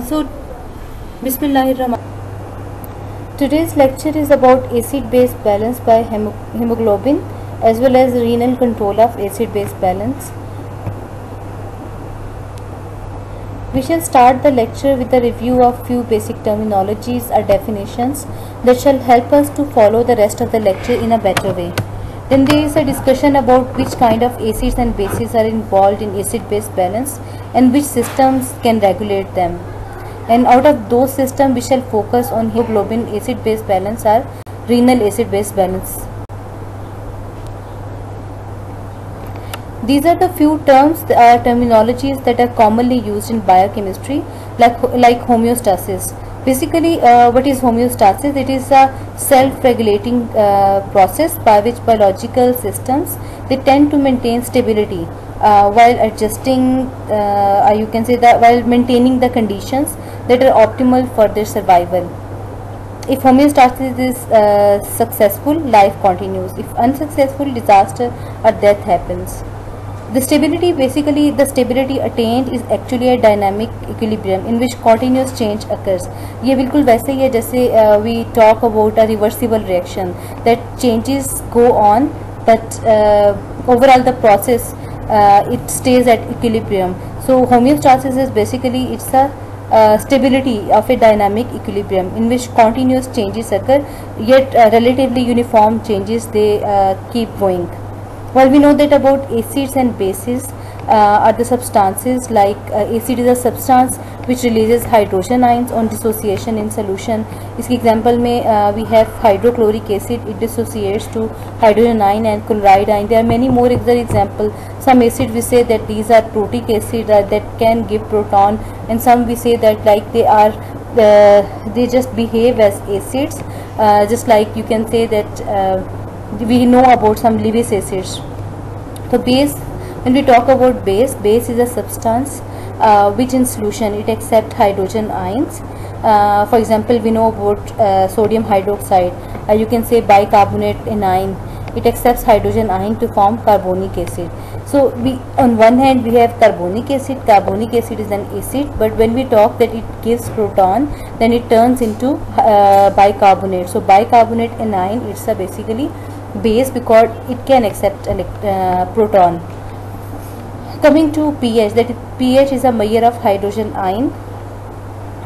So, Bismillahirrahman. Today's lecture is about acid-base balance by hemoglobin as well as renal control of acid-base balance. We shall start the lecture with a review of few basic terminologies or definitions that shall help us to follow the rest of the lecture in a better way. Then there is a discussion about which kind of acids and bases are involved in acid-base balance and which systems can regulate them. And out of those systems, we shall focus on hemoglobin acid-base balance or renal acid-base balance. These are the few terms, uh, terminologies that are commonly used in biochemistry, like like homeostasis. Basically, uh, what is homeostasis? It is a self-regulating uh, process by which biological systems they tend to maintain stability while adjusting, uh, or you can say that while maintaining the conditions that are optimal for their survival. If homeostasis is uh, successful, life continues. If unsuccessful, disaster or death happens. The stability basically the stability attained is actually a dynamic equilibrium in which continuous change occurs. ये बिल्कुल वैसे ही है जैसे uh, we talk about a reversible reaction that changes go on but uh, overall the process uh, it stays at equilibrium. So homeostasis is basically it's a uh, stability of a dynamic equilibrium in which continuous changes occur yet uh, relatively uniform changes they uh, keep going. Well, we know that about acids and bases uh, are the substances like uh, acid is a substance which releases hydrogen ions on dissociation in solution. इसके example में uh, we have hydrochloric acid it dissociates to hydrogen ion and chloride ion. There are many more other example. Some acid we say that these are protic acid uh, that can give proton and some we say that like they are uh, they just behave as acids uh, just like you can say that uh, we know about some Lewis acids. So base, when we talk about base, base is a substance uh, which in solution it accepts hydrogen ions. Uh, for example, we know about uh, sodium hydroxide. Uh, you can say bicarbonate anion. It accepts hydrogen ion to form carbonic acid. So we, on one hand, we have carbonic acid. Carbonic acid is an acid, but when we talk that it gives proton, then it turns into uh, bicarbonate. So bicarbonate anion, it's a basically base because it can accept uh, proton coming to pH that pH is a measure of hydrogen ion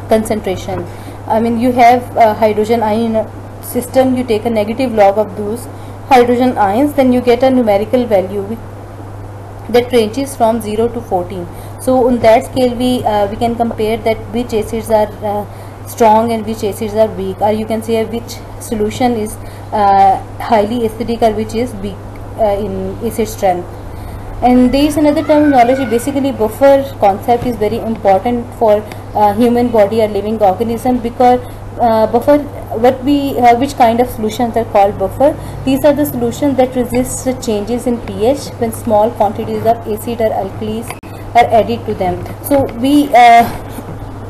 concentration. I mean you have a hydrogen ion system you take a negative log of those hydrogen ions then you get a numerical value that ranges from 0 to 14 so on that scale we uh, we can compare that which acids are uh, strong and which acids are weak. Or you can say which solution is uh, highly acidic or which is weak uh, in acid strength and there is another terminology. Basically buffer concept is very important for uh, human body or living organism because uh, buffer what we uh, which kind of solutions are called buffer. These are the solutions that resist the changes in pH when small quantities of acid or alkalis are added to them. So we uh,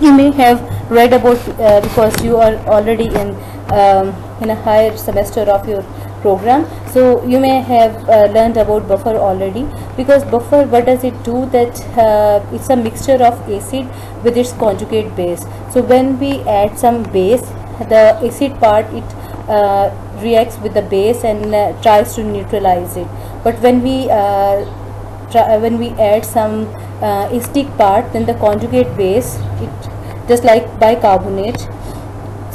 you may have read about uh, because you are already in um, in a higher semester of your program. So you may have uh, learned about buffer already. Because buffer what does it do? That uh, it's a mixture of acid with its conjugate base. So when we add some base the acid part it uh, reacts with the base and uh, tries to neutralize it. But when we uh, try, when we add some uh, acidic part then the conjugate base it just like bicarbonate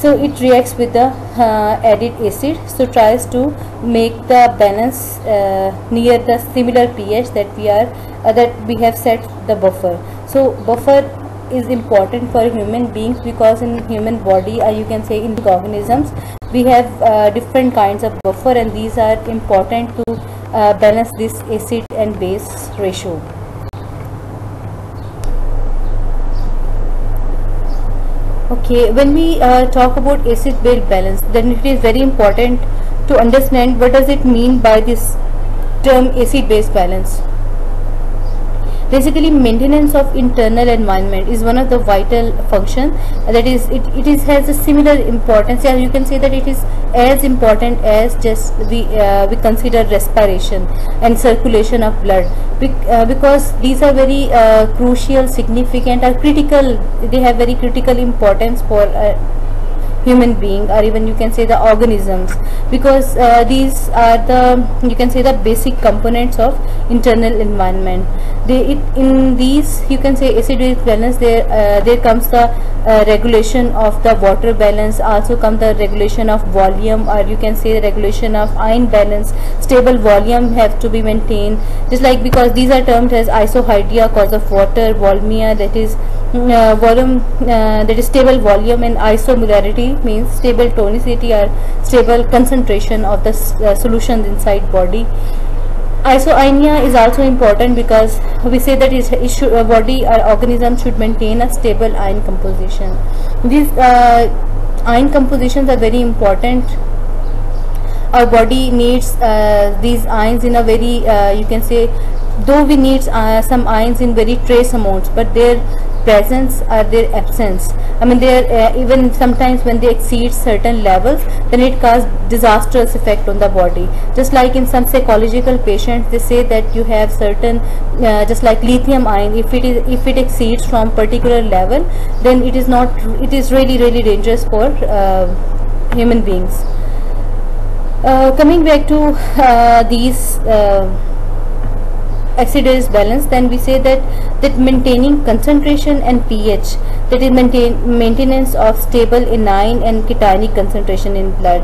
so it reacts with the uh, added acid. So tries to make the balance uh, near the similar pH that we are uh, that we have set the buffer. So buffer is important for human beings because in human body or you can say in the organisms we have uh, different kinds of buffer and these are important to uh, balance this acid and base ratio okay when we uh, talk about acid base balance then it is very important to understand what does it mean by this term acid base balance basically maintenance of internal environment is one of the vital function. That is it, it is has a similar importance. Yeah you can say that it is as important as just we uh, we consider respiration and circulation of blood. Uh, because these are very uh, crucial significant or critical. They have very critical importance for uh, human being or even you can say the organisms. Because uh, these are the you can say the basic components of internal environment. They it, in these you can say acid base balance there uh, there comes the uh, regulation of the water balance. Also come the regulation of volume or you can say the regulation of ion balance. Stable volume have to be maintained. Just like because these are termed as isohydria cause of water volumia that is uh, volume uh, that is stable volume and isomolarity means stable tonicity or stable concentration of the uh, solutions inside body. Isoinia is also important because we say that it should, a body or organism should maintain a stable ion composition. These uh, ion compositions are very important. Our body needs uh, these ions in a very uh, you can say though we need uh, some ions in very trace amounts but their presence or their absence. I mean they uh, even sometimes when they exceed certain levels then it causes disastrous effect on the body. Just like in some psychological patients they say that you have certain uh, just like lithium ion if it is if it exceeds from particular level then it is not it is really really dangerous for uh, human beings. Uh, coming back to uh, these uh, acid base balance then we say that that maintaining concentration and pH that is maintain maintenance of stable anion and cationic concentration in blood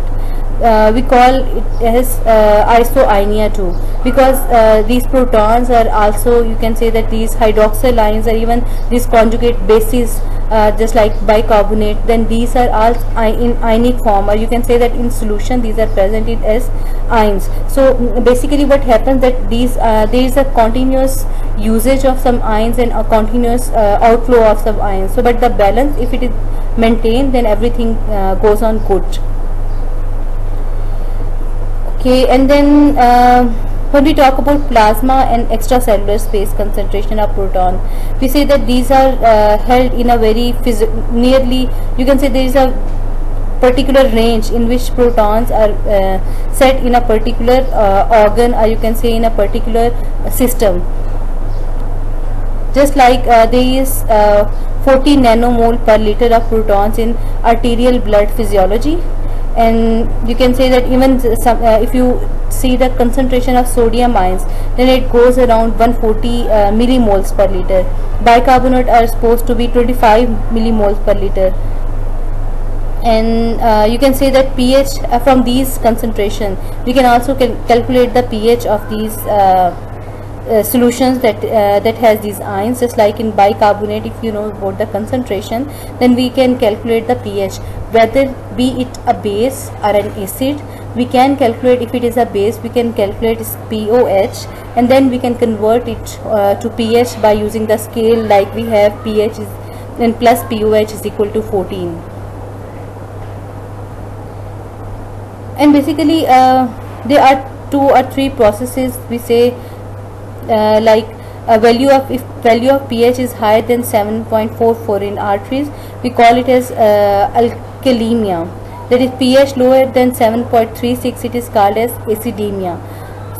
uh, we call it as uh, isoinia too. Because uh, these protons are also you can say that these hydroxyl ions or even these conjugate bases uh, just like bicarbonate then these are all in ionic form or you can say that in solution these are presented as ions. So basically what happens that these uh, there is a continuous usage of some ions and a continuous uh, outflow of some ions. So but the balance if it is maintained then everything goes on good okay and then uh, when we talk about plasma and extracellular space concentration of proton we say that these are uh, held in a very nearly you can say there is a particular range in which protons are uh, set in a particular uh, organ or you can say in a particular system. Just like uh, there is uh, 40 nanomole per liter of protons in arterial blood physiology and you can say that even some, uh, if you see the concentration of sodium ions then it goes around 140 uh, millimoles per liter. Bicarbonate are supposed to be 25 millimoles per liter. And uh, you can say that pH uh, from these concentration we can also cal calculate the pH of these uh, solutions that uh, that has these ions. Just like in bicarbonate if you know about the concentration then we can calculate the pH. Whether be it a base or an acid we can calculate if it is a base we can calculate its POH and then we can convert it uh, to pH by using the scale like we have pH is and plus POH is equal to 14 and basically uh, there are two or three processes we say uh, like a value of if value of pH is higher than 7.44 in arteries we call it as uh, alkalemia. That is pH lower than 7.36 it is called as acidemia.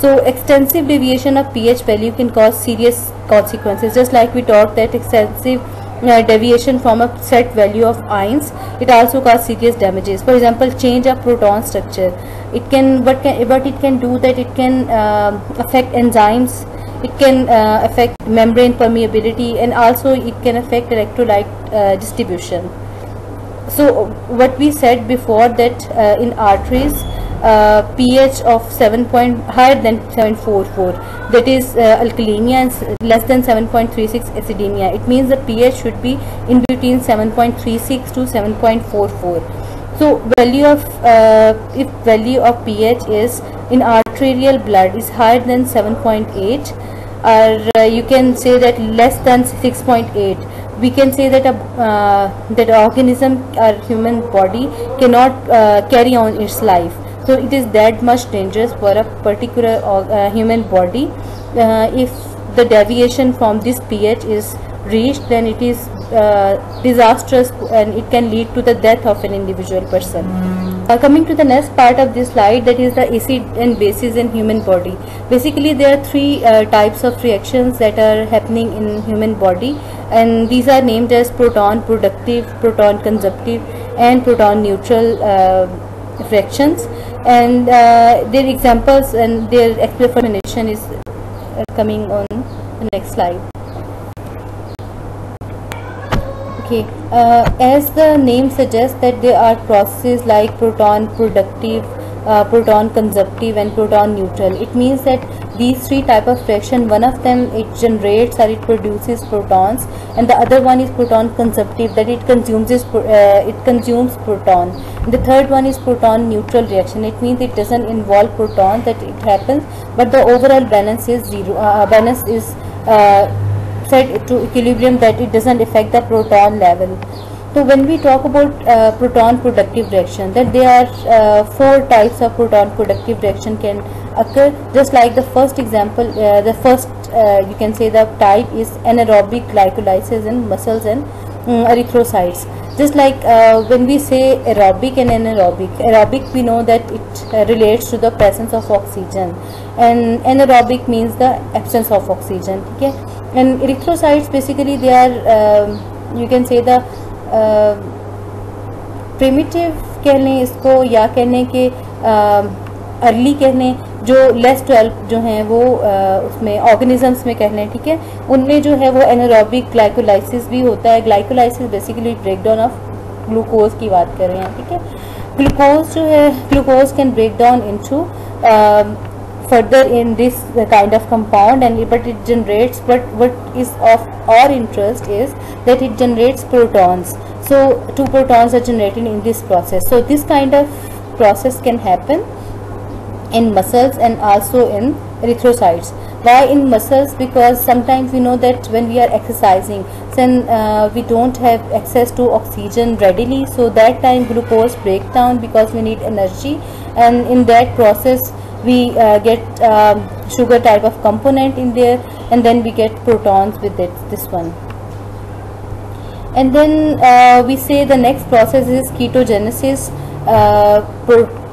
So extensive deviation of pH value can cause serious consequences. Just like we talked that extensive uh, deviation from a set value of ions it also cause serious damages. For example change of proton structure. It can what can what it can do that it can uh, affect enzymes it can uh, affect membrane permeability and also it can affect electrolyte uh, distribution. So what we said before that uh, in arteries uh, pH of 7 point higher than 744 that is uh, alkalemia and less than 7.36 acidemia. It means the pH should be in between 7.36 to 7.44 so value of uh, if value of pH is in arterial blood is higher than 7.8 or uh, you can say that less than 6.8 we can say that a uh, that organism or human body cannot uh, carry on its life. So it is that much dangerous for a particular uh, human body. Uh, if the deviation from this pH is reached then it is uh, disastrous and it can lead to the death of an individual person. Uh, coming to the next part of this slide that is the acid and bases in human body. Basically there are three uh, types of reactions that are happening in human body and these are named as proton productive, proton consumptive and proton neutral uh, reactions and uh, their examples and their explanation is coming on the next slide. Okay uh, as the name suggests that there are processes like proton productive uh, proton consumptive and proton neutral. It means that these three type of reaction one of them it generates or it produces protons and the other one is proton consumptive that it consumes uh, it consumes proton. The third one is proton neutral reaction. It means it doesn't involve proton that it happens but the overall balance is zero uh, balance is set to equilibrium that it doesn't affect the proton level. So when we talk about uh, proton productive reaction that there are uh, four types of proton productive reaction can occur. Just like the first example uh, the first uh, you can say the type is anaerobic glycolysis in muscles and um, erythrocytes just like uh, when we say aerobic and anaerobic aerobic we know that it uh, relates to the presence of oxygen and anaerobic means the absence of oxygen okay and erythrocytes basically they are um, you can say the uh, primitive कह लें इसको या कहने के early कह लें जो less twelve जो हैं वो उसमें ऑर्गेनिजम्स में कहने ठीक है? उनमें जो है वो एनोरॉबिक ग्लाइकोलाइसिस भी होता है। Glycolysis basically break down of glucose की बात कर रहे हैं, ठीक है? ग्लूकोज जो है glucose can break down into further in this kind of compound and but it generates but what is of our interest is that it generates protons so two protons are generated in this process so this kind of process can happen in muscles and also in erythrocytes. Why in muscles? Because sometimes we know that when we are exercising then uh, we don't have access to oxygen readily. So that time glucose break down because we need energy. And in that process we uh, get um, sugar type of component in there and then we get protons with it this one. And then uh, we say the next process is ketogenesis uh,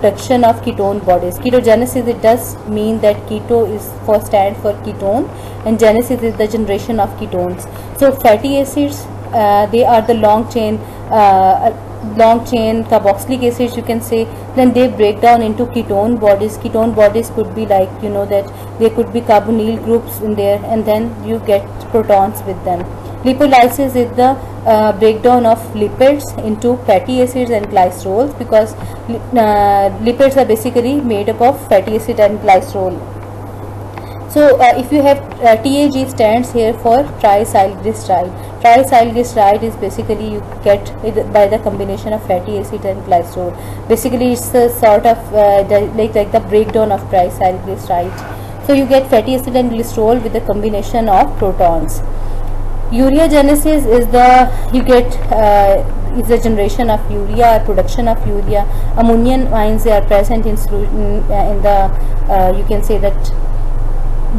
production of ketone bodies. Ketogenesis it does mean that keto is for stand for ketone and genesis is the generation of ketones. So fatty acids uh, they are the long chain uh, long chain carboxylic acids you can say. Then they break down into ketone bodies. Ketone bodies could be like you know that there could be carbonyl groups in there and then you get protons with them lipolysis is the uh, breakdown of lipids into fatty acids and glycerols because uh, lipids are basically made up of fatty acid and glycerol. So uh, if you have uh, TAG stands here for triacylglyceride triacylglyceride is basically you get by the combination of fatty acid and glycerol. Basically it's a sort of uh, the, like like the breakdown of triacylglyceride so you get fatty acid and glycerol with the combination of protons ureagenesis is the you get uh, is the generation of urea or production of urea. Ammonium ions are present in, uh, in the uh, you can say that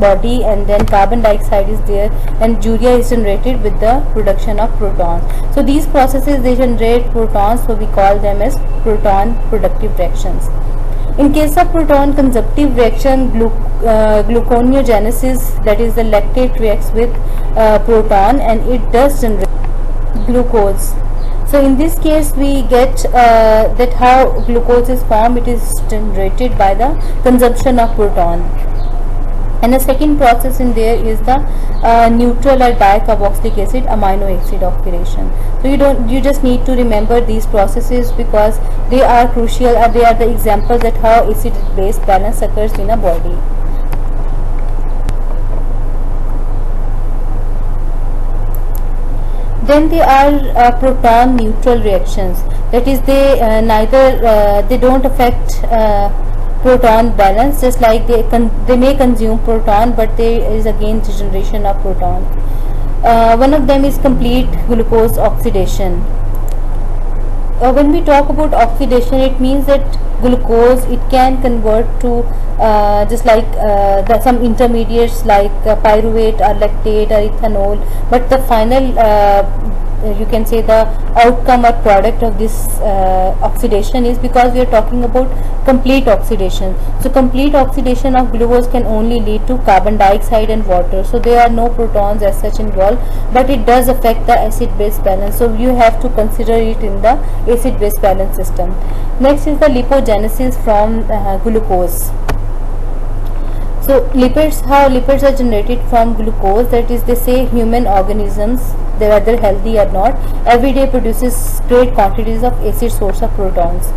body and then carbon dioxide is there and urea is generated with the production of protons so these processes they generate protons so we call them as proton productive reactions in case of proton consumptive reaction glu uh, gluconeogenesis that is the lactate reacts with uh, proton and it does generate glucose. So in this case we get uh, that how glucose is formed it is generated by the consumption of proton and the second process in there is the uh, neutral or dicarboxylic acid amino acid oxidation. So you don't you just need to remember these processes because they are crucial and they are the examples that how acid base balance occurs in a body. Then there are uh, proton neutral reactions. That is they uh, neither uh, they don't affect uh, proton balance just like they they may consume proton but there is again degeneration of proton. Uh, one of them is complete glucose oxidation. Uh, when we talk about oxidation it means that glucose it can convert to uh, just like uh, the, some intermediates like uh, pyruvate or lactate or ethanol but the final uh, you can say the outcome or product of this uh, oxidation is because we are talking about complete oxidation. So complete oxidation of glucose can only lead to carbon dioxide and water. So there are no protons as such involved but it does affect the acid base balance. So you have to consider it in the acid base balance system. Next is the lipogenesis from uh, glucose so lipids how lipids are generated from glucose that is they say human organisms they whether healthy or not every day produces great quantities of acid source of protons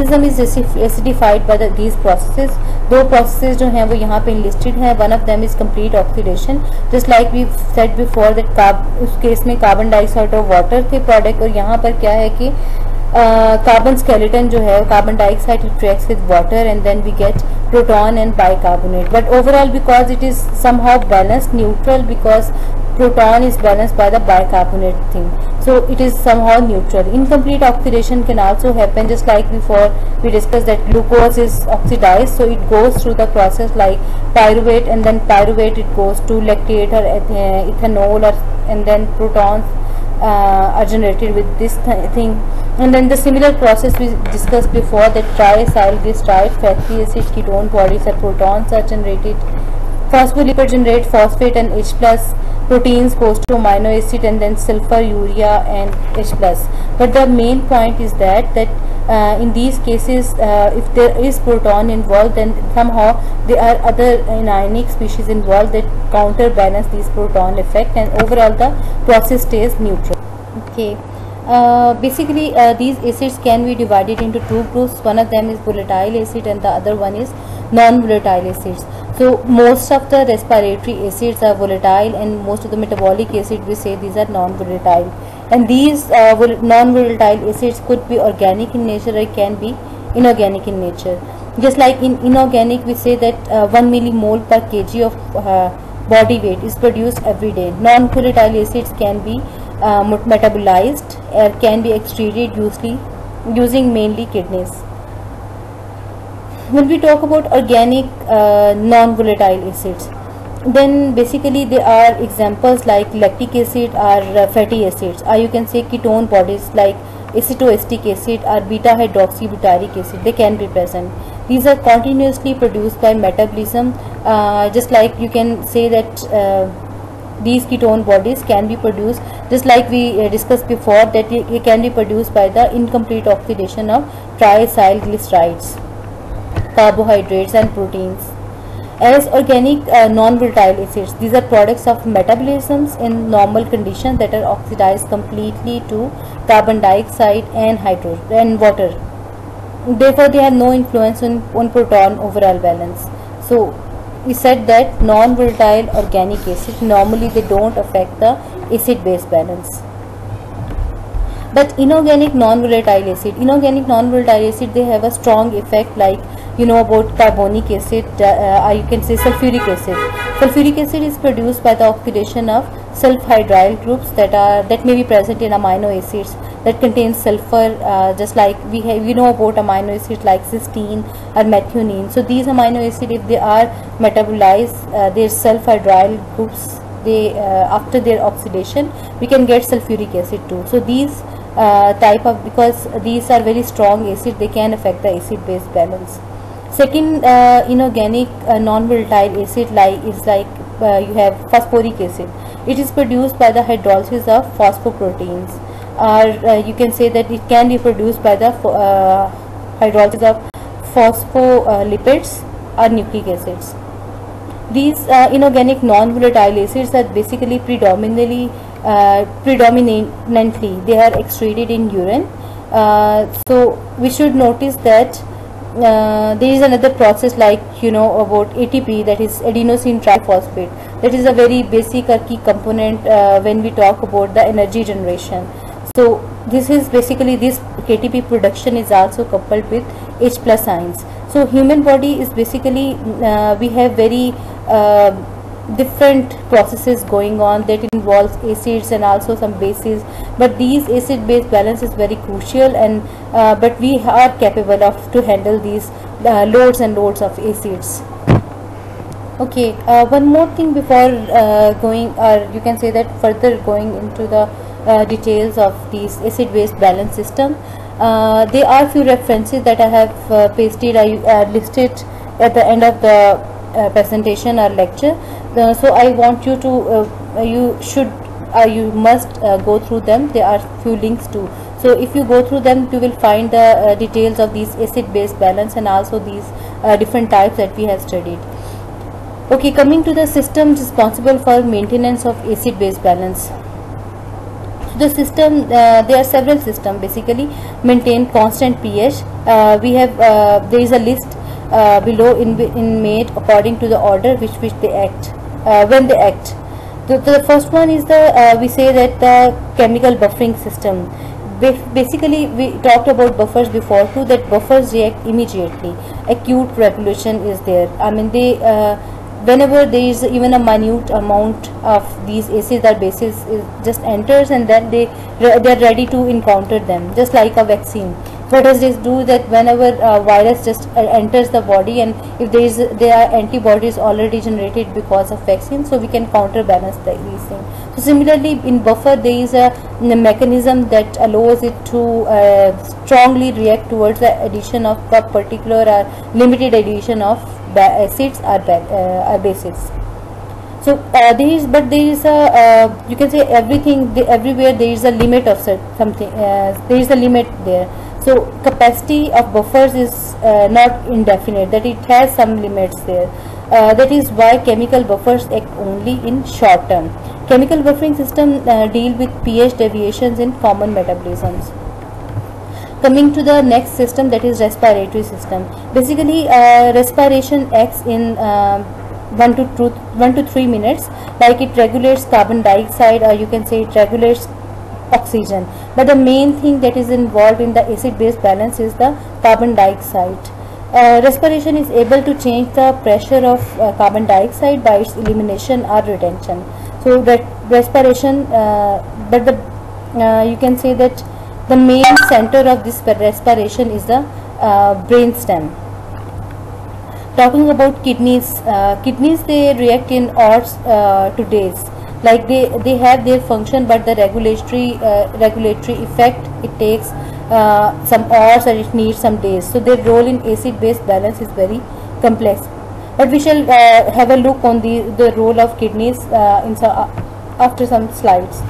is acidified by the, these processes दो processes जो हैं वो यहाँ पे listed हैं of them is complete oxidation just like we said before that carb उस case में carbon dioxide और water थे product और यहाँ पर क्या है कि कार्बन स्केलेटन जो है carbon dioxide reacts with water and then we get proton and bicarbonate but overall because it is somehow balanced neutral because proton is balance by the bicarbonate thing so it is somehow neutral incomplete oxidation can also happen just like before we discuss that glucose is oxidise so it goes through the process like pyruvate and then pyruvate it goes to lactate or ethanol and then proton uh, are generated with this th thing. And then the similar process we discussed before that triacylglyceride fatty acid ketone bodies or protons are generated phospholipid generate phosphate and H plus proteins goes to amino acid and then sulfur urea and H plus. But the main point is that that uh, in these cases uh, if there is proton involved then somehow there are other anionic species involved that counterbalance this proton effect and overall the process stays neutral. Okay uh, basically uh, these acids can be divided into two groups. One of them is volatile acid and the other one is non-volatile acids. So most of the respiratory acids are volatile and most of the metabolic acid we say these are non-volatile. And these uh, non-volatile acids could be organic in nature or can be inorganic in nature. Just like in inorganic we say that uh, 1 millimole per kg of uh, body weight is produced every day. Non-volatile acids can be uh, metabolized or can be excreted usually using mainly kidneys. When we talk about organic uh, non-volatile acids then basically there are examples like lactic acid or uh, fatty acids. Or you can say ketone bodies like acetoacetic acid or beta hydroxybutyric acid they can be present. These are continuously produced by metabolism uh, just like you can say that uh, these ketone bodies can be produced just like we uh, discussed before that it can be produced by the incomplete oxidation of triacylglycerides carbohydrates and proteins. As organic uh, non-volatile acids, these are products of metabolisms in normal conditions that are oxidized completely to carbon dioxide and hydro and water. Therefore, they have no influence on, on proton overall balance. So, we said that non-volatile organic acid normally they don't affect the acid-base balance. But inorganic non-volatile acid inorganic non-volatile acid they have a strong effect like you know about carbonic acid uh, or you can say sulfuric acid. Sulfuric acid is produced by the oxidation of sulfhydryl groups that are that may be present in amino acids that contain sulfur uh, just like we have we know about amino acids like cysteine or methionine. So these amino acids if they are metabolized uh, their sulfhydryl groups they uh, after their oxidation we can get sulfuric acid too. So these uh, type of because these are very strong acid they can affect the acid base balance second uh, inorganic uh, non-volatile acid like is like uh, you have phosphoric acid. It is produced by the hydrolysis of phosphoproteins. Or uh, you can say that it can be produced by the uh, hydrolysis of phospholipids or nucleic acids. These uh, inorganic non-volatile acids are basically predominantly predominantly they are excreted in urine. So we should notice that uh, there is another process like you know about ATP that is adenosine triphosphate. That is a very basic or key component uh, when we talk about the energy generation. So this is basically this ATP production is also coupled with H plus ions. So human body is basically uh, we have very uh, different processes going on that involves acids and also some bases. But these acid base balance is very crucial and uh, but we are capable of to handle these uh, loads and loads of acids. Okay uh, one more thing before uh, going or you can say that further going into the uh, details of these acid base balance system. Uh, there are few references that I have pasted. I listed at the end of the Uh, presentation or lecture. So I want you to uh, uh, you should you must go through them. There are few links too so if you go through them you will find the details of these acid base balance and also these different types that we have studied. Okay coming to the systems responsible for maintenance of acid base balance the system uh, there are several system basically maintain constant pH. Uh, we have uh, there is a list uh, below in, in made according to the order which which they act uh, when they act. The, the first one is the uh, we say that the chemical buffering system. Basically we talked about buffers before too that buffers react immediately. Acute regulation is there. I mean they whenever there is even a minute amount of these acids or bases just enters and then they they're ready to encounter them just like a vaccine what does this do that whenever virus just uh, enters the body and if there is there are antibodies already generated because of vaccine so we can counterbalance the, these so similarly in buffer there is a, mechanism that allows it to uh, strongly react towards the addition of a particular or limited addition of acids or, uh, or bases so uh, there is but there is a uh, you can say everything the, everywhere there is a limit of something uh, there is a limit there so capacity of buffers is uh, not indefinite that it has some limits there. Uh, that is why chemical buffers act only in short term. Chemical buffering system deal with pH deviations in common metabolisms. Coming to the next system that is respiratory system. Basically uh, respiration acts in uh, 1 to two, 1 to 3 minutes like it regulates carbon dioxide or you can say it regulates oxygen. But the main thing that is involved in the acid base balance is the carbon dioxide. Uh, respiration is able to change the pressure of uh, carbon dioxide by its elimination or retention. So that respiration uh, but the uh, you can say that the main center of this respiration is the uh, brain stem. Talking about kidneys uh, kidneys they react in hours to days like they they have their function but the regulatory uh, regulatory effect it takes uh, some hours and it needs some days. So their role in acid base balance is very complex. But we shall uh, have a look on the the role of kidneys in so, after some slides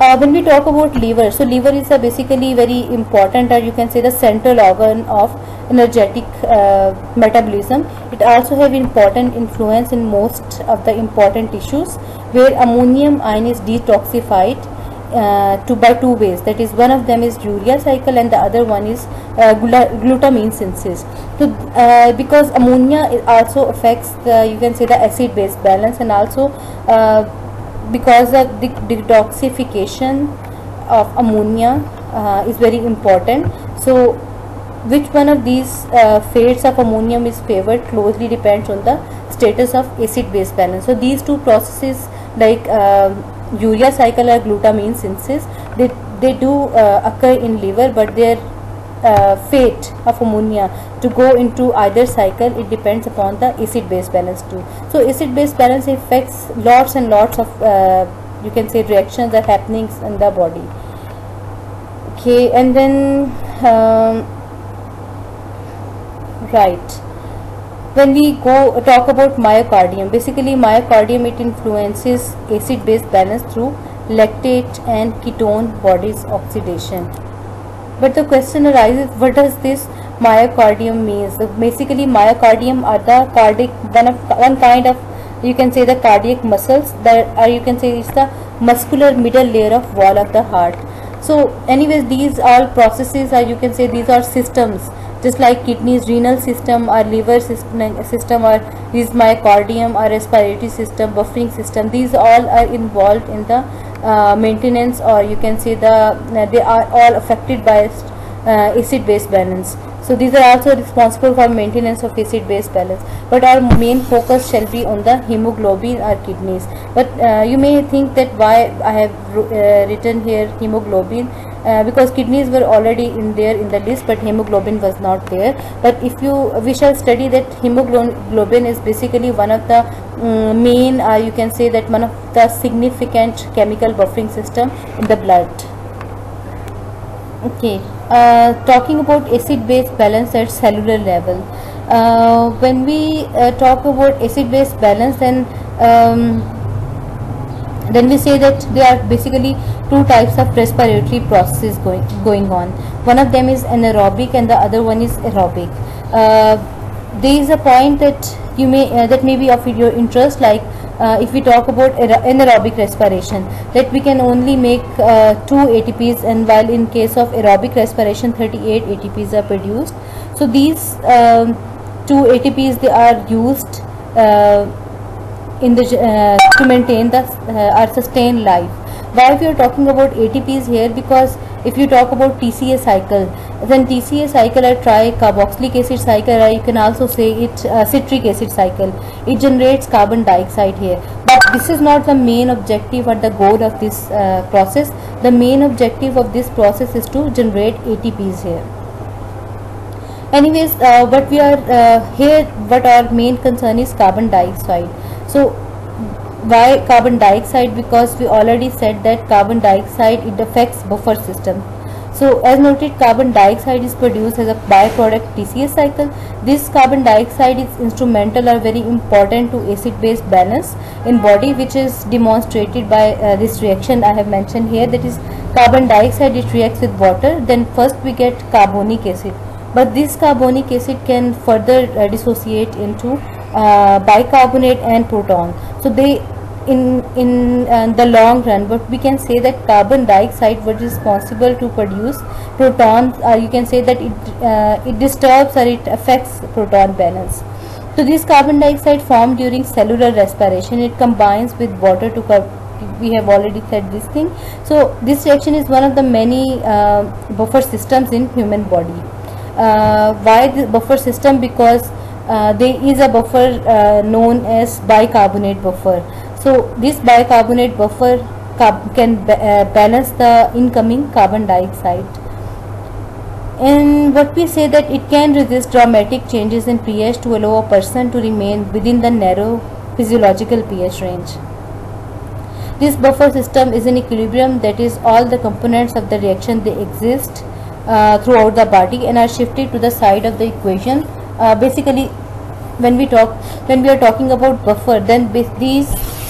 uh, when we talk about liver so liver is a basically very important or you can say the central organ of energetic uh, metabolism. It also have important influence in most of the important tissues where ammonium ion is detoxified uh, to by two ways. That is one of them is urea cycle and the other one is uh, glutamine synthesis. So uh, because ammonia also affects the you can say the acid base balance and also uh, because of the detoxification of ammonia uh, is very important. So which one of these uh, fates of ammonium is favored closely depends on the status of acid base balance. So these two processes like uh, urea cycle or glutamine synthesis they they do uh, occur in liver but their uh, fate of ammonia to go into either cycle it depends upon the acid base balance too. So acid base balance affects lots and lots of uh, you can say reactions that happenings in the body. Okay and then um, right. When we go talk about myocardium basically myocardium it influences acid base balance through lactate and ketone bodies oxidation but the question arises what does this myocardium means so basically myocardium are the cardiac one of one kind of you can say the cardiac muscles that or you can say it's the muscular middle layer of wall of the heart. So anyways these all processes or you can say these are systems. Just like kidneys renal system or liver system or this myocardium or respiratory system buffering system these all are involved in the uh, maintenance or you can say the uh, they are all affected by uh, acid base balance. So these are also responsible for maintenance of acid base balance. But our main focus shall be on the hemoglobin or kidneys. But you may think that why i have written here hemoglobin uh, because kidneys were already in there in the list but hemoglobin was not there. But if you we shall study that hemoglobin is basically one of the um, main uh, you can say that one of the significant chemical buffering system in the blood. Okay uh, talking about acid base balance at cellular level. Uh, when we uh, talk about acid base balance then um, then we say that they are basically two types of respiratory processes going going on. One of them is anaerobic and the other one is aerobic. Uh, there is a point that you may uh, that may be of your interest like uh, if we talk about anaerobic respiration that we can only make uh, 2 ATPs and while in case of aerobic respiration 38 ATPs are produced. So these um, 2 ATPs they are used uh, in the uh, to maintain the uh, or sustain life why we are talking about ATPs here? Because if you talk about TCA cycle then TCA cycle or tricarboxylic acid cycle or you can also say it uh, citric acid cycle. It generates carbon dioxide here. But this is not the main objective or the goal of this uh, process. The main objective of this process is to generate ATPs here. Anyways uh, what we are uh, here what our main concern is carbon dioxide. So why carbon dioxide? Because we already said that carbon dioxide it affects buffer system. So as noted carbon dioxide is produced as a byproduct TCA cycle. This carbon dioxide is instrumental or very important to acid base balance in body which is demonstrated by uh, this reaction I have mentioned here. That is carbon dioxide it reacts with water. Then first we get carbonic acid. But this carbonic acid can further uh, dissociate into uh, bicarbonate and proton. So they in in uh, the long run but we can say that carbon dioxide was responsible to produce protons or you can say that it uh, it disturbs or it affects proton balance. So this carbon dioxide formed during cellular respiration it combines with water to we have already said this thing. So this reaction is one of the many uh, buffer systems in human body. Uh, why the buffer system? Because uh, there is a buffer uh, known as bicarbonate buffer so this bicarbonate buffer can uh, balance the incoming carbon dioxide and what we say that it can resist dramatic changes in pH to allow a person to remain within the narrow physiological pH range. This buffer system is in equilibrium that is all the components of the reaction they exist uh, throughout the body and are shifted to the side of the equation. Uh, basically when we talk when we are talking about buffer then these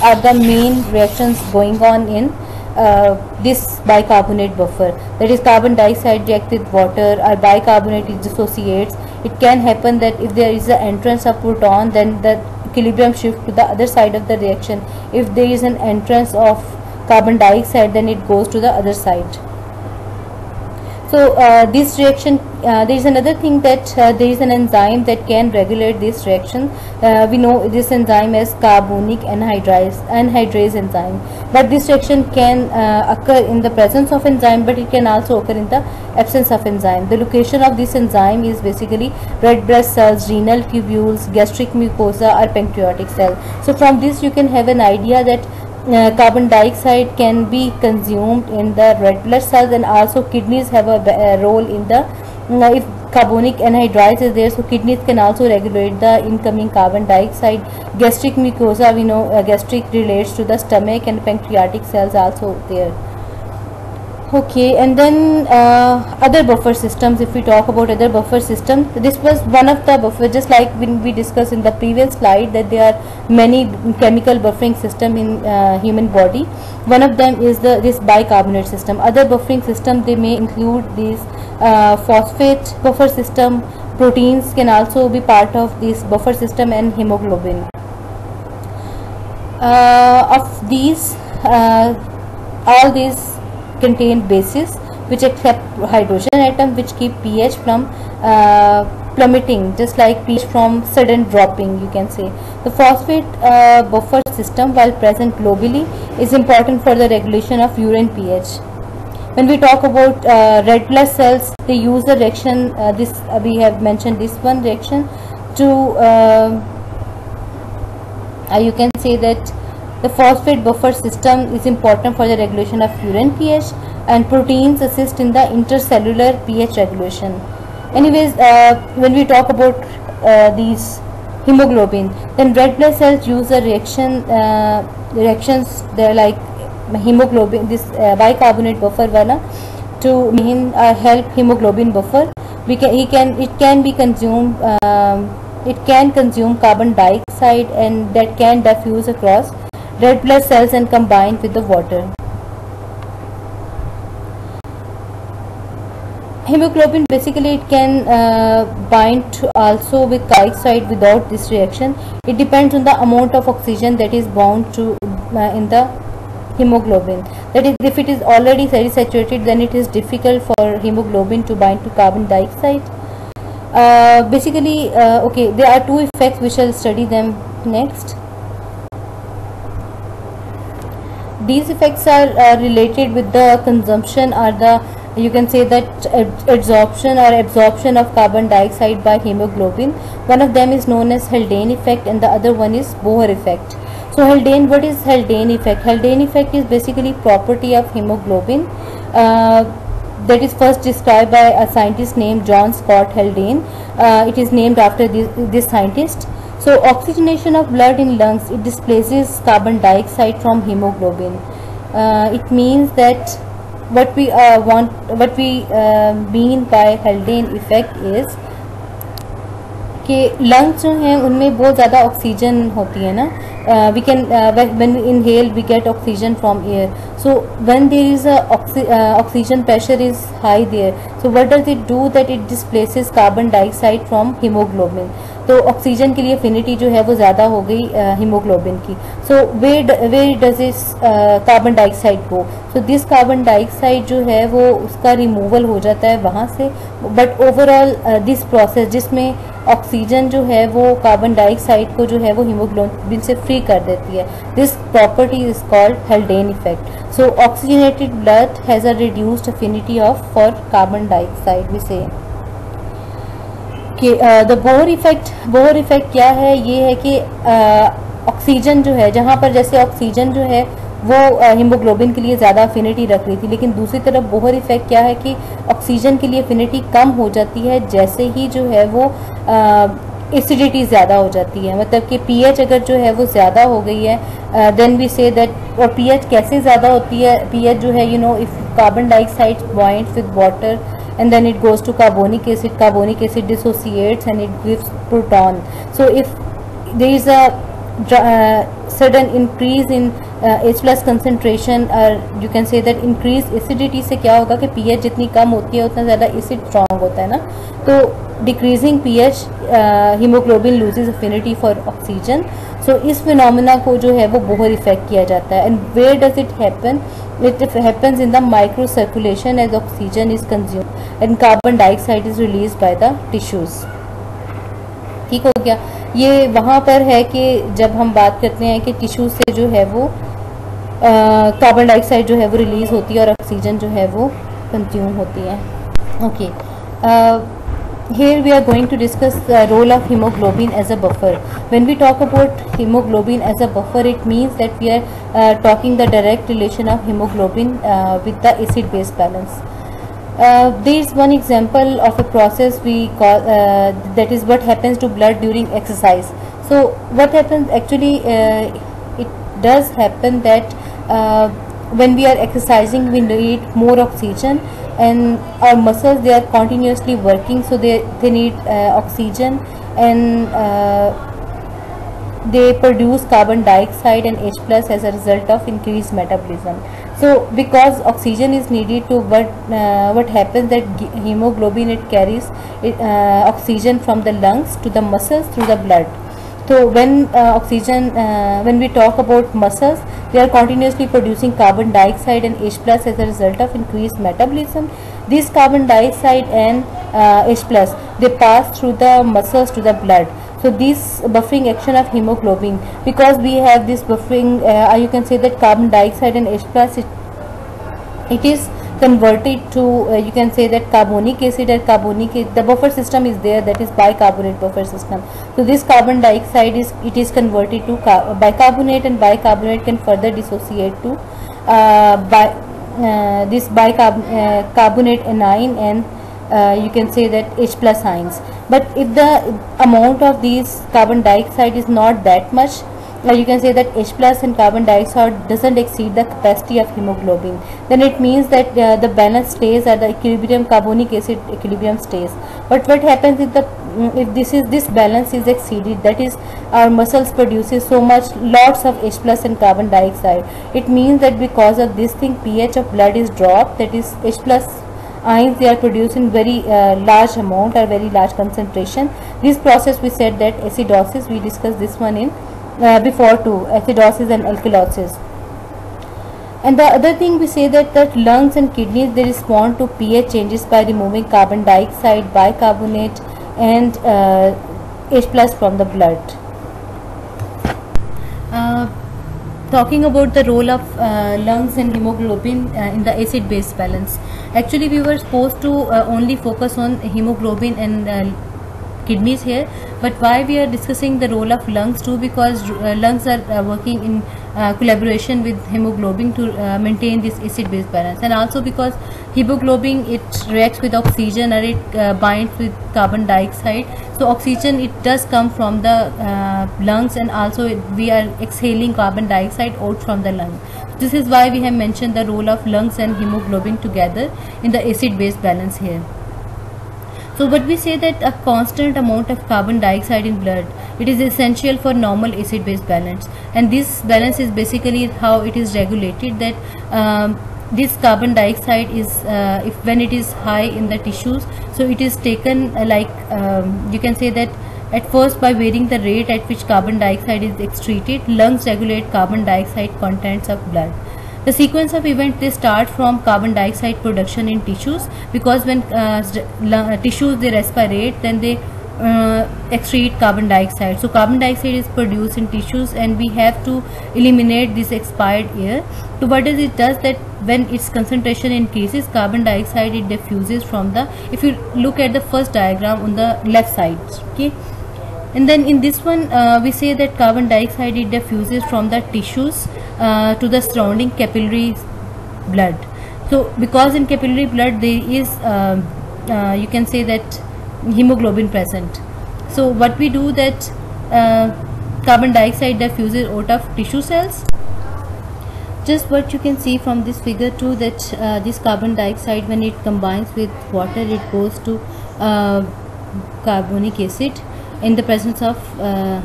are the main reactions going on in uh, this bicarbonate buffer. That is carbon dioxide react with water or bicarbonate dissociates. It can happen that if there is an entrance of proton then the equilibrium shift to the other side of the reaction. If there is an entrance of carbon dioxide then it goes to the other side so uh, this reaction uh, there is another thing that uh, there is an enzyme that can regulate this reaction. Uh, we know this enzyme as carbonic anhydrase anhydrase enzyme. But this reaction can uh, occur in the presence of enzyme but it can also occur in the absence of enzyme. The location of this enzyme is basically red blood cells renal tubules gastric mucosa or pancreatic cell. So from this you can have an idea that uh, carbon dioxide can be consumed in the red blood cells and also kidneys have a, a role in the uh, if carbonic anhydrase is there so kidneys can also regulate the incoming carbon dioxide. Gastric mucosa we know uh, gastric relates to the stomach and pancreatic cells also there okay and then uh, other buffer systems if we talk about other buffer systems this was one of the buffer just like when we discussed in the previous slide that there are many chemical buffering system in uh, human body. One of them is the this bicarbonate system. Other buffering system they may include these uh, phosphate buffer system. Proteins can also be part of this buffer system and hemoglobin. Uh, of these uh, all these contain bases which accept hydrogen atom which keep pH from uh, plummeting just like pH from sudden dropping you can say. The phosphate uh, buffer system while present globally is important for the regulation of urine pH. when we talk about uh, red blood cells they use the reaction uh, this uh, we have mentioned this one reaction to uh, uh, you can say that the phosphate buffer system is important for the regulation of urine pH and proteins assist in the intercellular pH regulation. Anyways uh, when we talk about uh, these hemoglobin then red blood cells use a reaction uh, reactions they're like hemoglobin this uh, bicarbonate buffer wala to uh, help hemoglobin buffer. We can he can it can be consumed um, it can consume carbon dioxide and that can diffuse across red blood cells and combine with the water. Hemoglobin basically it can uh, bind also with dioxide without this reaction. It depends on the amount of oxygen that is bound to uh, in the hemoglobin. That is if it is already saturated then it is difficult for hemoglobin to bind to carbon dioxide. Uh, basically uh, okay there are two effects. We shall study them next these effects are uh, related with the consumption or the you can say that absorption or absorption of carbon dioxide by hemoglobin. One of them is known as Haldane effect and the other one is Bohr effect. So Haldane what is Haldane effect? Haldane effect is basically property of hemoglobin uh, that is first described by a scientist named John Scott Haldane. Uh, it is named after this, this scientist so oxygenation of blood in lungs it displaces carbon dioxide from hemoglobin uh, it means that what we uh, want what we uh, mean by Haldane effect is कि lungs जो हैं उनमें बहुत ज़्यादा oxygen होती है ना we can when we inhale we get oxygen from air so when there is oxygen pressure is high there so what does it do that it displaces carbon dioxide from haemoglobin तो oxygen के लिए फिनिटी जो है वो ज़्यादा हो गई haemoglobin की। सो वे वे डज इस कार्बन डाइऑक्साइड को सो दिस कार्बन डाइऑक्साइड जो है वो उसका रिमूवल हो जाता है वहाँ से। बट ओवरऑल दिस प्रोसेस जिसमें ऑक्सीजन जो है वो कार्बन डाइऑक्साइड को जो है वो हीमोग्लोबिन से फ्री कर देती है। This property is called Haldane effect so oxygenated blood has a reduced affinity of for carbon dioxide we say कि the Bohr effect Bohr effect क्या है? ये है कि ऑक्सीजन जो है, जहाँ पर जैसे ऑक्सीजन जो है, वो हीमोग्लोबिन के लिए ज़्यादा अफिनिटी रख रही थी। लेकिन दूसरी तरफ़ बोहर इफ़ेक्ट क्या है कि ऑक्सीजन के लिए अफिनिटी कम हो जाती है, जैसे ही जो है वो एसिडिटी ज़्यादा हो जाती है। मतलब कि पीएच अगर जो है वो ज़्यादा हो गई है देन वी से दैट और पीएच कैसे ज़्यादा होती है पीएच जो है you know if carbon dioxide binds with water and then it goes to carbonic acid carbonic acid dissociates and it gives proton so if there is a uh, sudden increase in uh, H plus concentration or you can say that increase acidity से क्या होगा कि pH जितनी कम होती है उतना ज़्यादा acid strong होता है ना तो pH uh, hemoglobin loses affinity for oxygen so इस phenomena को जो है वो बोहर इफ़ेक्ट किया जाता है and where does it happen it happens in the microcirculation as oxygen is consumed and carbon dioxide is released by the tissues ठीक हो गया ये वहाँ पर है कि जब हम बात करते हैं कि टिश्यू से जो है वो कार्बन डाइऑक्साइड जो है वो रिलीज़ होती है और ऑक्सीजन जो है वो कंज्यूम होती है okay here we are going to discuss the role of hemoglobin as a buffer. When we talk about hemoglobin as a buffer it means that we are uh, talking the direct relation of hemoglobin uh, with the acid base balance. Uh, there is one example of a process we call uh, that is what happens to blood during exercise. So what happens actually uh, it does happen that uh, when we are exercising we need more oxygen and our muscles they are continuously working so they they need uh, oxygen. And uh, they produce carbon dioxide and H plus as a result of increased metabolism. So because oxygen is needed to what uh, what happens that hemoglobin it carries it, uh, oxygen from the lungs to the muscles through the blood so when uh, oxygen uh, when we talk about muscles they are continuously producing carbon dioxide and H plus as a result of increased metabolism. This carbon dioxide and uh, H plus they pass through the muscles to the blood. So this buffering action of hemoglobin because we have this buffering uh, you can say that carbon dioxide and H plus it, it is converted to uh, you can say that carbonic acid or carbonic the buffer system is there that is bicarbonate buffer system. So this carbon dioxide is it is converted to bicarbonate and bicarbonate can further dissociate to uh, by uh, this bicarbonate uh, anion and uh, you can say that H plus ions. But if the amount of these carbon dioxide is not that much uh, you can say that H plus and carbon dioxide doesn't exceed the capacity of hemoglobin. Then it means that uh, the balance stays at the equilibrium carbonic acid equilibrium stays. But what happens if the mm, if this is this balance is exceeded? That is our muscles produces so much lots of H plus and carbon dioxide. It means that because of this thing pH of blood is dropped. That is H plus ions they are produced in very uh, large amount or very large concentration. This process we said that acidosis we discussed this one in uh, before too acidosis and alkalosis. And the other thing we say that that lungs and kidneys they respond to pH changes by removing carbon dioxide bicarbonate and uh, H plus from the blood. Uh, talking about the role of uh, lungs and hemoglobin uh, in the acid base balance. Actually we were supposed to uh, only focus on hemoglobin and kidneys here but why we are discussing the role of lungs too because uh, lungs are uh, working in uh, collaboration with hemoglobin to uh, maintain this acid base balance. And also because hemoglobin it reacts with oxygen or it uh, binds with carbon dioxide. So oxygen it does come from the uh, lungs and also it, we are exhaling carbon dioxide out from the lung. This is why we have mentioned the role of lungs and hemoglobin together in the acid base balance here so but we say that a constant amount of carbon dioxide in blood it is essential for normal acid base balance. And this balance is basically how it is regulated that um, this carbon dioxide is uh, if when it is high in the tissues so it is taken uh, like um, you can say that at first by varying the rate at which carbon dioxide is excreted lungs regulate carbon dioxide contents of blood the sequence of events they start from carbon dioxide production in tissues because when uh, tissues they respirate then they uh, excrete carbon dioxide. So carbon dioxide is produced in tissues and we have to eliminate this expired air. So what does it does that when its concentration increases carbon dioxide it diffuses from the if you look at the first diagram on the left side okay? And then in this one uh, we say that carbon dioxide it diffuses from the tissues uh, to the surrounding capillary blood. So because in capillary blood there is uh, uh, you can say that hemoglobin present. So what we do that uh, carbon dioxide diffuses out of tissue cells. Just what you can see from this figure too that uh, this carbon dioxide when it combines with water it goes to uh, carbonic acid in the presence of uh,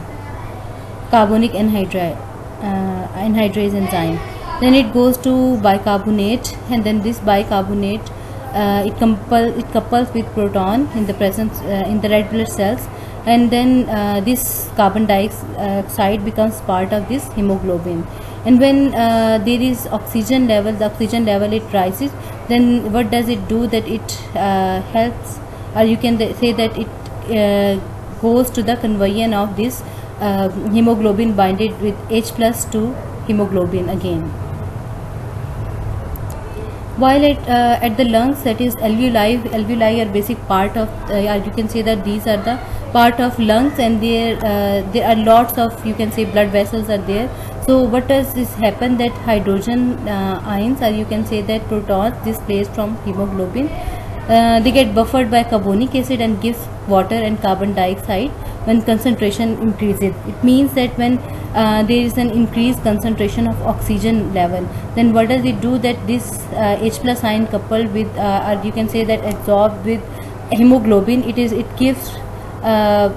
carbonic anhydride uh, anhydrase enzyme. Then it goes to bicarbonate and then this bicarbonate uh, it, compel, it couples with proton in the presence uh, in the red blood cells and then uh, this carbon dioxide becomes part of this hemoglobin. And when uh, there is oxygen level the oxygen level it rises then what does it do that it helps? Or you can say that it goes to the conversion of this uh, hemoglobin binded with H plus to hemoglobin again. While at, uh, at the lungs that is alveoli, alveoli are basic part of, uh, you can say that these are the part of lungs and there, uh, there are lots of you can say blood vessels are there. So what does this happen that hydrogen uh, ions or you can say that protons displaced from hemoglobin they get buffered by carbonic acid and gives water and carbon dioxide when concentration increases. It means that when uh, there is an increased concentration of oxygen level then what does it do that this uh, H plus ion coupled with uh, or you can say that absorbed with hemoglobin it is it gives uh,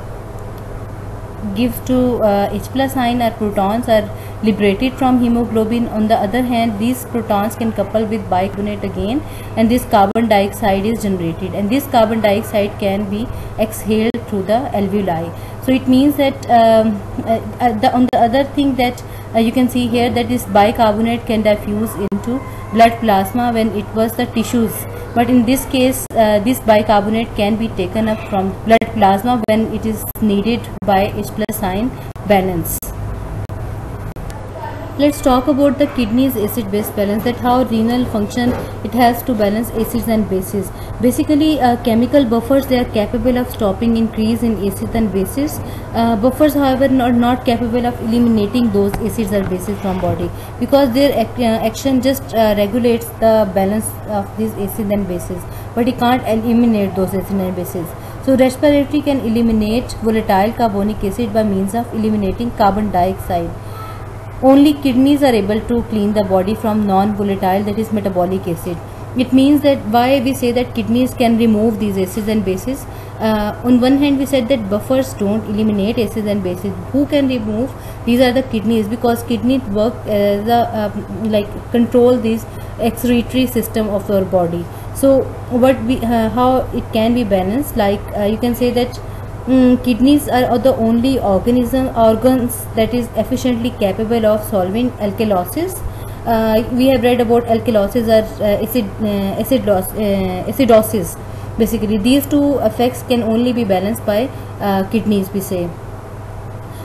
gives to uh, H plus ion or protons are liberated from hemoglobin. On the other hand these protons can couple with bicarbonate again and this carbon dioxide is generated and this carbon dioxide can be exhaled through the alveoli. So it means that um, uh, uh, the, on the other thing that uh, you can see here that this bicarbonate can diffuse into blood plasma when it was the tissues. But in this case uh, this bicarbonate can be taken up from blood plasma when it is needed by H plus ion balance let's talk about the kidneys acid base balance that how renal function it has to balance acids and bases. Basically uh, chemical buffers they are capable of stopping increase in acids and bases. Uh, buffers however are not capable of eliminating those acids or bases from body because their uh, action just uh, regulates the balance of these acids and bases. But it can't eliminate those acids and bases. So respiratory can eliminate volatile carbonic acid by means of eliminating carbon dioxide only kidneys are able to clean the body from non-volatile that is metabolic acid. It means that why we say that kidneys can remove these acids and bases? Uh, on one hand we said that buffers don't eliminate acids and bases. Who can remove? These are the kidneys because kidneys work as a um, like control this excretory system of your body. So what we uh, how it can be balanced? Like uh, you can say that Mm, kidneys are the only organism organs that is efficiently capable of solving alkalosis. Uh, we have read about alkalosis or uh, acid uh, acid loss uh, acidosis. Basically, these two effects can only be balanced by uh, kidneys. We say.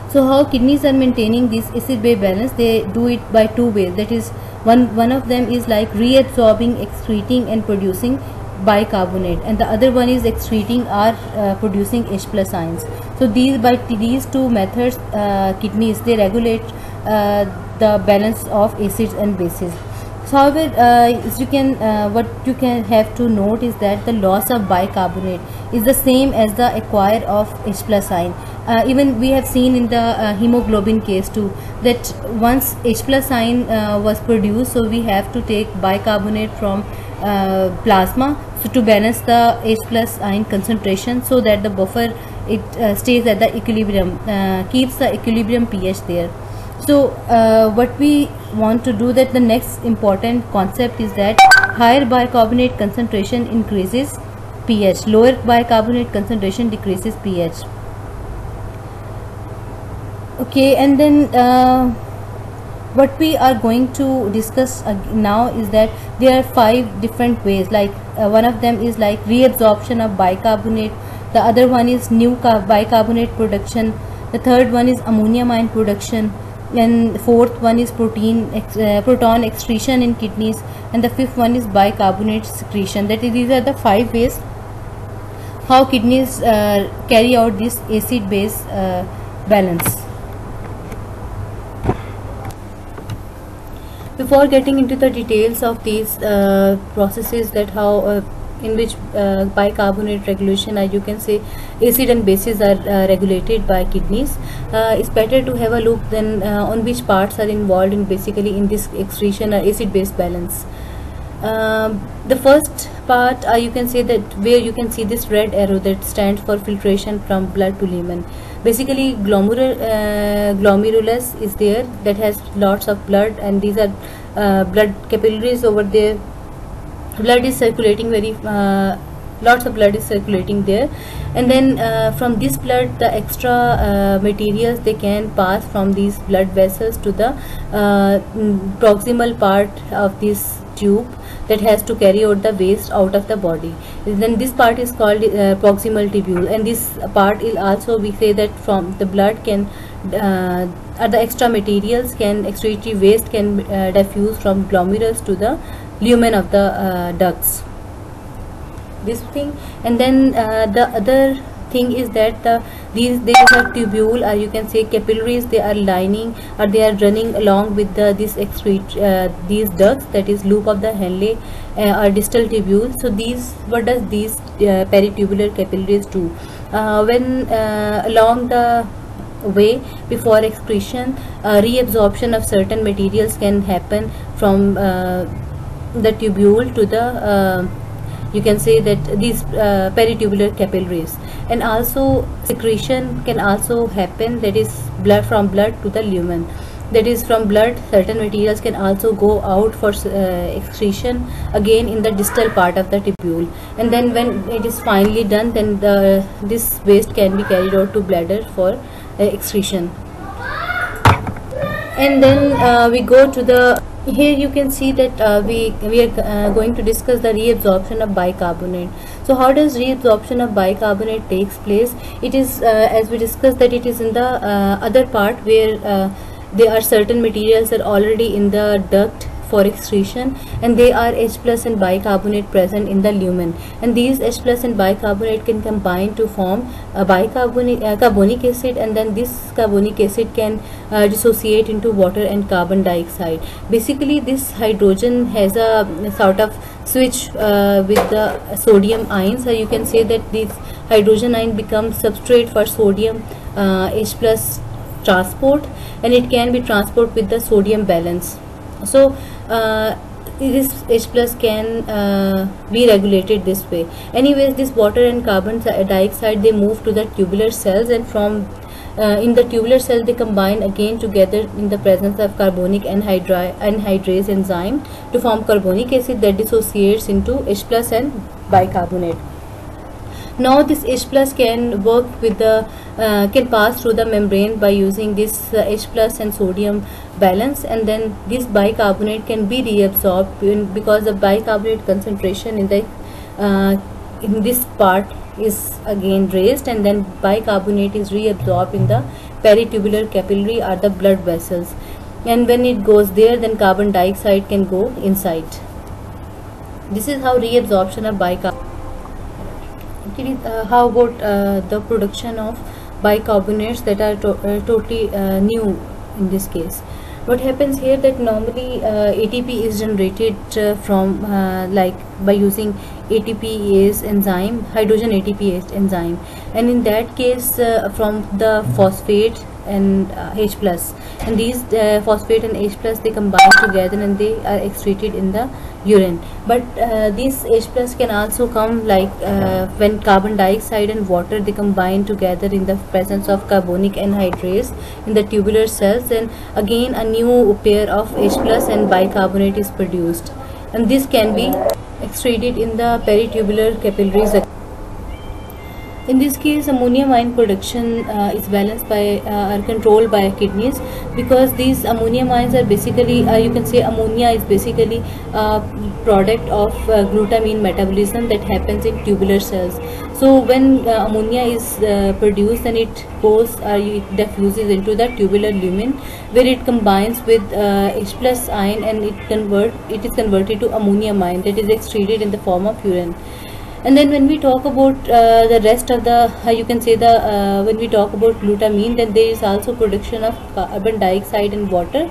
So, how kidneys are maintaining this acid base balance? They do it by two ways. That is, one one of them is like reabsorbing, excreting, and producing bicarbonate and the other one is excreting or uh, producing H plus ions. So these by these two methods uh, kidneys they regulate uh, the balance of acids and bases. So however uh, you can uh, what you can have to note is that the loss of bicarbonate is the same as the acquire of H plus ion. Uh, even we have seen in the hemoglobin case too that once H plus ion was produced so we have to take bicarbonate from uh, plasma so to balance the H plus ion concentration so that the buffer it uh, stays at the equilibrium uh, keeps the equilibrium pH there. So uh, what we want to do that the next important concept is that higher bicarbonate concentration increases pH lower bicarbonate concentration decreases pH. Okay and then uh, what we are going to discuss now is that there are five different ways. Like uh, one of them is like reabsorption of bicarbonate. The other one is new bicarbonate production. The third one is ammonium ion production. And fourth one is protein uh, proton excretion in kidneys. And the fifth one is bicarbonate secretion. That is, these are the five ways how kidneys uh, carry out this acid base uh, balance before getting into the details of these uh, processes that how uh, in which uh, bicarbonate regulation as you can say acid and bases are uh, regulated by kidneys. Uh, it's better to have a look then uh, on which parts are involved in basically in this excretion or acid base balance. Um, the first part you can say that where you can see this red arrow that stands for filtration from blood to lumen basically glomerular uh, glomerulus is there that has lots of blood and these are uh, blood capillaries over there. Blood is circulating very uh, lots of blood is circulating there. And then uh, from this blood the extra uh, materials they can pass from these blood vessels to the uh, proximal part of this tube that has to carry out the waste out of the body. Then this part is called uh, proximal tubule. And this part is also we say that from the blood can uh, the extra materials can excretory waste can uh, diffuse from glomerulus to the lumen of the uh, ducts. This thing. And then uh, the other thing is that the these there is a tubule or you can say capillaries they are lining or they are running along with the this excrete uh, these ducts that is loop of the Henle uh, or distal tubule so these what does these uh, peritubular capillaries do? Uh, when uh, along the way before excretion uh, reabsorption of certain materials can happen from the tubule to the you can say that these uh, peritubular capillaries. And also secretion can also happen that is blood from blood to the lumen. That is from blood certain materials can also go out for uh, excretion again in the distal part of the tubule. And then when it is finally done then the this waste can be carried out to bladder for uh, excretion. And then uh, we go to the here you can see that uh, we we are uh, going to discuss the reabsorption of bicarbonate. So how does reabsorption of bicarbonate takes place? It is uh, as we discussed that it is in the uh, other part where uh, there are certain materials are already in the duct for excretion and they are H plus and bicarbonate present in the lumen. And these H plus and bicarbonate can combine to form a bicarbonate uh, carbonic acid and then this carbonic acid can uh, dissociate into water and carbon dioxide. Basically this hydrogen has a sort of switch uh, with the sodium ions. So you can say that this hydrogen ion becomes substrate for sodium uh, H plus transport and it can be transport with the sodium balance. So uh, this H plus can uh, be regulated this way. Anyways this water and carbon dioxide they move to the tubular cells and from uh, in the tubular cell they combine again together in the presence of carbonic anhydrase enzyme to form carbonic acid that dissociates into H plus and bicarbonate now this H plus can work with the uh, can pass through the membrane by using this uh, H plus and sodium balance and then this bicarbonate can be reabsorbed because the bicarbonate concentration in the uh, in this part is again raised and then bicarbonate is reabsorbed in the peritubular capillary or the blood vessels. And when it goes there then carbon dioxide can go inside. This is how reabsorption of bicarbonate uh, how about uh, the production of bicarbonates that are to uh, totally uh, new in this case? What happens here that normally uh, ATP is generated from like by using ATPase enzyme hydrogen ATPase enzyme. And in that case from the phosphate and H plus. And these phosphate and H plus they combine together and they are excreted in the urine. But uh, these H plus can also come like uh, when carbon dioxide and water they combine together in the presence of carbonic anhydrase in the tubular cells. And again a new pair of H plus and bicarbonate is produced. And this can be excreted in the peritubular capillaries in this case, ammonium ion production uh, is balanced by uh, or controlled by kidneys because these ammonium ions are basically, uh, you can say ammonia is basically a product of uh, glutamine metabolism that happens in tubular cells. So when uh, ammonia is uh, produced then it goes or it diffuses into the tubular lumen where it combines with H plus ion and it convert it is converted to ammonium ion that is excreted in the form of urine and then when we talk about uh, the rest of the uh, you can say the uh, when we talk about glutamine then there is also production of carbon dioxide and water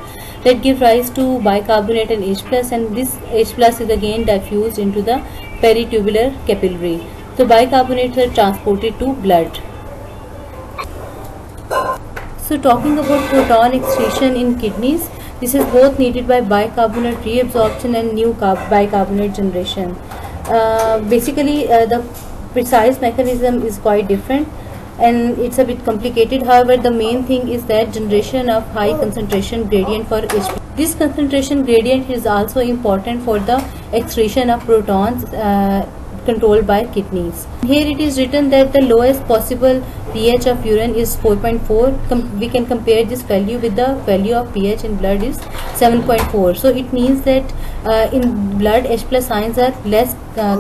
that give rise to bicarbonate and H plus and this H plus is again diffused into the peritubular capillary. So bicarbonates are transported to blood. So talking about proton excretion in kidneys this is both needed by bicarbonate reabsorption and new bicarbonate generation basically uh, the precise mechanism is quite different and it's a bit complicated however the main thing is that generation of high concentration gradient for HP. This concentration gradient is also important for the excretion of protons uh, controlled by kidneys. Here it is written that the lowest possible pH of urine is 4.4. we can compare this value with the value of pH in blood is 7.4. So it means that uh, in blood H plus ions are less uh,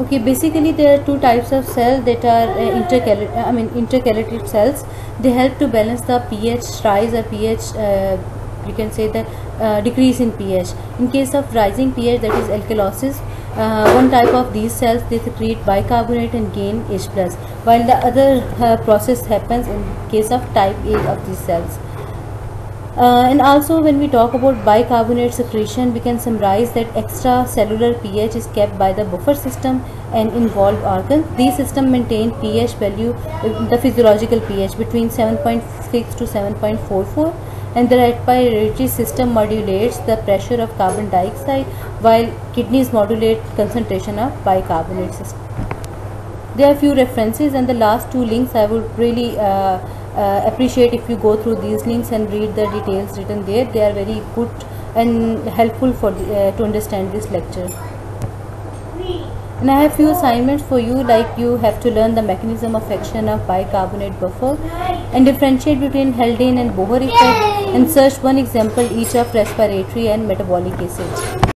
okay basically there are two types of cells that are uh, intercalated i mean intercalated cells they help to balance the ph rise or ph uh, you can say the uh, decrease in pH. In case of rising pH that is alkalosis, uh, one type of these cells they secrete bicarbonate and gain H plus while the other uh, process happens in case of type A of these cells. Uh, and also when we talk about bicarbonate secretion we can summarize that extracellular pH is kept by the buffer system and involved organs. These systems maintain pH value, the physiological pH between 7.6 to 7.44 and the respiratory system modulates the pressure of carbon dioxide while kidneys modulate concentration of bicarbonate system. There are few references and the last two links I would really uh, uh, appreciate if you go through these links and read the details written there. They are very good and helpful for the, uh, to understand this lecture and I have few assignments for you like you have to learn the mechanism of action of bicarbonate buffer and differentiate between Haldane and Bohr effect and search one example each of respiratory and metabolic acids.